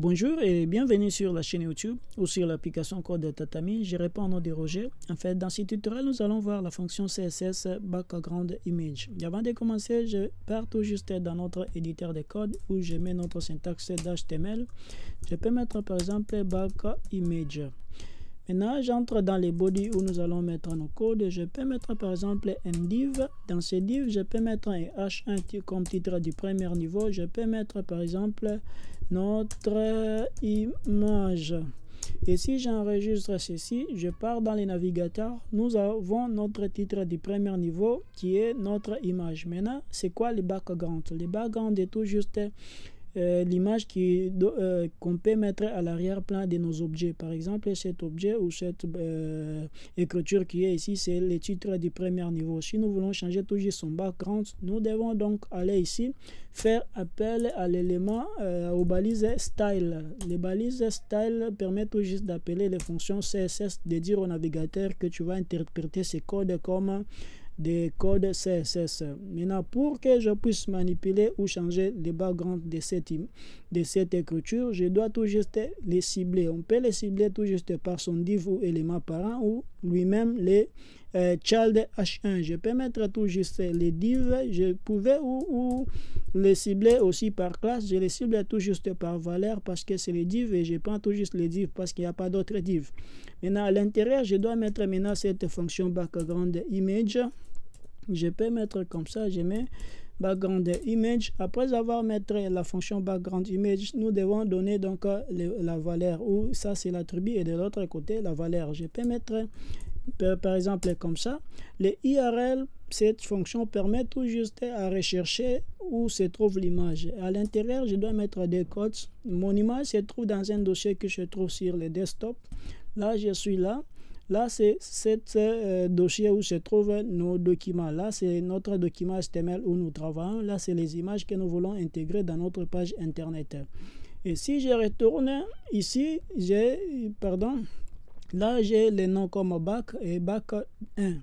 Bonjour et bienvenue sur la chaîne YouTube ou sur l'application Code de Tatami. Je réponds au nom de Roger. En fait, dans ce tutoriel, nous allons voir la fonction CSS Background Image. Avant de commencer, je pars tout juste dans notre éditeur de code où je mets notre syntaxe d'HTML. Je peux mettre par exemple Back Image. Maintenant, j'entre dans les body où nous allons mettre nos codes. Je peux mettre par exemple un div. Dans ce div, je peux mettre un H1 comme titre du premier niveau. Je peux mettre par exemple notre image. Et si j'enregistre ceci, je pars dans les navigateurs. Nous avons notre titre du premier niveau qui est notre image. Maintenant, c'est quoi les backgrounds? Les backgrounds est tout juste euh, l'image euh, qu'on peut mettre à l'arrière-plan de nos objets. Par exemple, cet objet ou cette euh, écriture qui est ici, c'est le titre du premier niveau. Si nous voulons changer toujours son background, nous devons donc aller ici, faire appel à l'élément aux balises style. Les balises style permettent tout juste d'appeler les fonctions CSS, de dire au navigateur que tu vas interpréter ces codes comme des codes CSS. Maintenant, pour que je puisse manipuler ou changer les backgrounds de cette, de cette écriture, je dois tout juste les cibler. On peut les cibler tout juste par son div ou élément parent ou lui-même les euh, child h1. Je peux mettre tout juste les div. Je pouvais ou, ou, les cibler aussi par classe. Je les cible tout juste par valeur parce que c'est les div et je prends tout juste les div parce qu'il n'y a pas d'autres div. Maintenant, à l'intérieur, je dois mettre maintenant cette fonction background image je peux mettre comme ça, je mets background image. Après avoir mis la fonction background image, nous devons donner donc euh, la valeur ou ça c'est l'attribut et de l'autre côté la valeur. Je peux mettre par exemple comme ça. Les IRL, cette fonction permet tout juste à rechercher où se trouve l'image. À l'intérieur, je dois mettre des codes. Mon image se trouve dans un dossier que je trouve sur le desktop. Là, je suis là. Là, c'est ce euh, dossier où se trouvent nos documents. Là, c'est notre document HTML où nous travaillons. Là, c'est les images que nous voulons intégrer dans notre page Internet. Et si je retourne ici, j'ai, pardon, là, j'ai les noms comme bac et bac 1.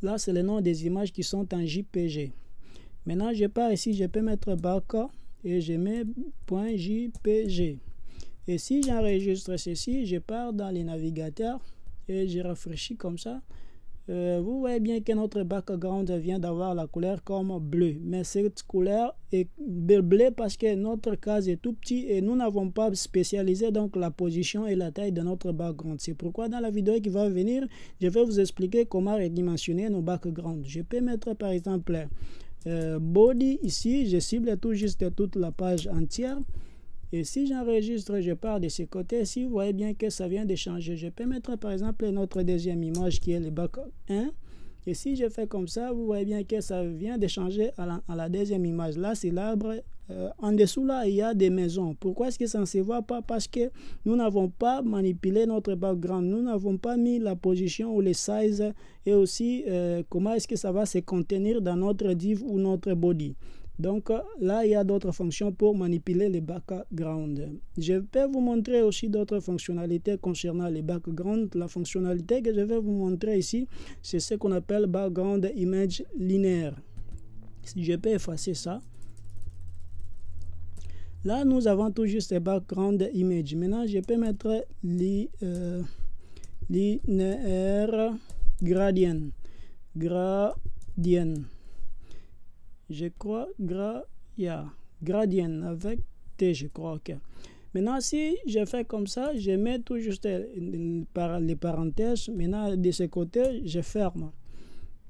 Là, c'est les noms des images qui sont en JPG. Maintenant, je pars ici, je peux mettre bac et je mets .jpg. Et si j'enregistre ceci, je pars dans les navigateurs et j'ai rafraîchi comme ça. Euh, vous voyez bien que notre background vient d'avoir la couleur comme bleu. Mais cette couleur est bleu parce que notre case est tout petit et nous n'avons pas spécialisé donc la position et la taille de notre background. C'est pourquoi dans la vidéo qui va venir, je vais vous expliquer comment redimensionner nos backgrounds. Je peux mettre par exemple euh, body ici, je cible tout juste toute la page entière. Et si j'enregistre, je pars de ce côté, si vous voyez bien que ça vient de changer, je peux mettre par exemple notre deuxième image qui est le bac 1. Et si je fais comme ça, vous voyez bien que ça vient de changer à la, deuxième image. Là, c'est l'arbre. Euh, en dessous, là, il y a des maisons. Pourquoi est-ce que ça ne se voit pas? Parce que nous n'avons pas manipulé notre background. Nous n'avons pas mis la position ou les sizes et aussi euh, comment est-ce que ça va se contenir dans notre div ou notre body. Donc là, il y a d'autres fonctions pour manipuler les backgrounds. Je vais vous montrer aussi d'autres fonctionnalités concernant les backgrounds. La fonctionnalité que je vais vous montrer ici, c'est ce qu'on appelle background image linéaire. Si je peux effacer ça. Là, nous avons tout juste les background image. Maintenant, je peux mettre li, euh, linéaire gradient. Gradient je crois, gra, gradient avec T, je crois. Maintenant, si je fais comme ça, je mets tout juste les parenthèses. Maintenant, de ce côté, je ferme.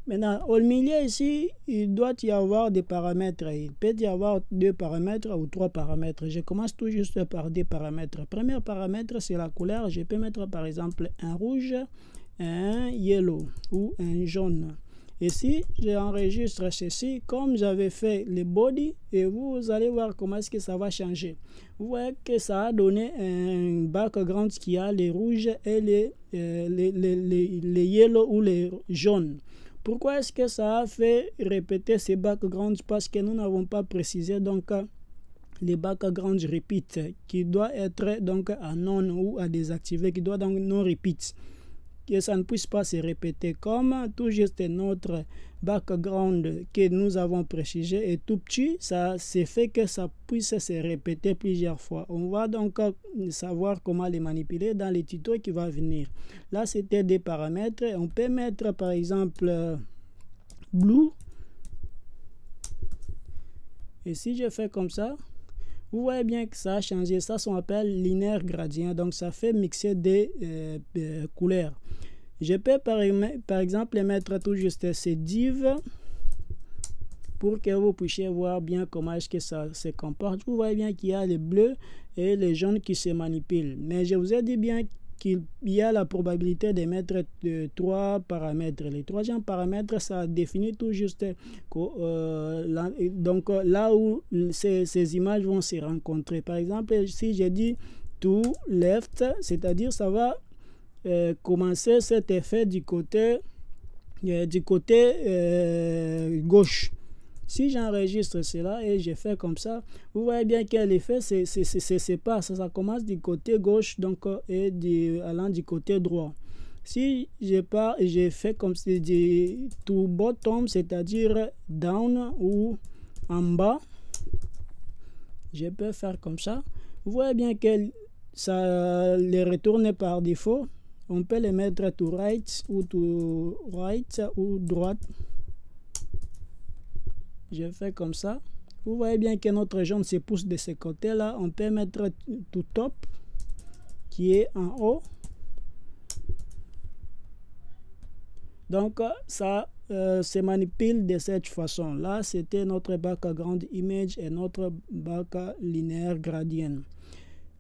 Maintenant, au milieu ici, il doit y avoir des paramètres. Il peut y avoir deux paramètres ou trois paramètres. Je commence tout juste par des paramètres. Premier paramètre, c'est la couleur. Je peux mettre par exemple un rouge, un yellow ou un jaune. Ici, j'enregistre ceci comme j'avais fait le body et vous allez voir comment est-ce que ça va changer. Vous voyez que ça a donné un background qui a les rouges et les, euh, les, les, les, yellow ou les jaunes. Pourquoi est-ce que ça a fait répéter ces backgrounds? Parce que nous n'avons pas précisé donc les backgrounds repeat qui doit être donc à non ou à désactiver, qui doit donc non repeat. Que ça ne puisse pas se répéter comme tout juste notre background que nous avons précisé est tout petit, ça c'est fait que ça puisse se répéter plusieurs fois. On va donc savoir comment les manipuler dans les tutos qui vont venir. Là, c'était des paramètres. On peut mettre par exemple blue. Et si je fais comme ça, vous voyez bien que ça a changé. Ça, on appelle linéaire gradient. Donc, ça fait mixer des euh, euh, couleurs. Je peux par, par, exemple mettre tout juste ces divs pour que vous puissiez voir bien comment est-ce que ça se comporte. Vous voyez bien qu'il y a les bleus et les jaunes qui se manipulent. Mais je vous ai dit bien qu'il y a la probabilité de mettre trois paramètres. Les troisième paramètres, ça définit tout juste euh, donc là où ces, images vont se rencontrer. Par exemple, si j'ai dit to left, c'est-à-dire ça va euh, commencer cet effet du côté, euh, du côté euh, gauche. Si j'enregistre cela et je fais comme ça, vous voyez bien quel effet c'est pas ça, ça commence du côté gauche donc et du, allant du côté droit. Si pars et je fais comme c'est du to bottom, c'est-à-dire down ou en bas, je peux faire comme ça. Vous voyez bien que ça les retourne par défaut on peut les mettre to right ou to right ou droite je fais comme ça. Vous voyez bien que notre jaune se pousse de ce côté là on peut mettre tout top qui est en haut. Donc ça euh, se manipule de cette façon là c'était notre background image et notre bac linéaire gradient.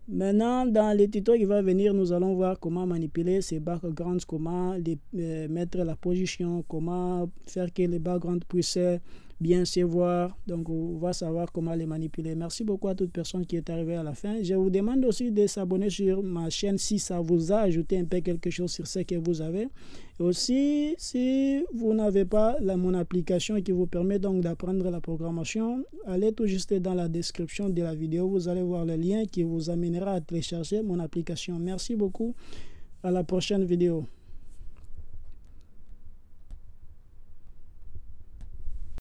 Maintenant, dans les tutos qui va venir, nous allons voir comment manipuler ces backgrounds, comment les, euh, mettre la position, comment faire que les backgrounds puissent bien se voir. Donc, on va savoir comment les manipuler. Merci beaucoup à toute personne qui est arrivée à la fin. Je vous demande aussi de s'abonner sur ma chaîne si ça vous a ajouté un peu quelque chose sur ce que vous avez. aussi, si vous n'avez pas la, mon application qui vous permet donc d'apprendre la programmation, allez tout juste dans la description de la vidéo. Vous allez voir le lien qui vous amènera à télécharger mon application. Merci beaucoup. À la prochaine vidéo.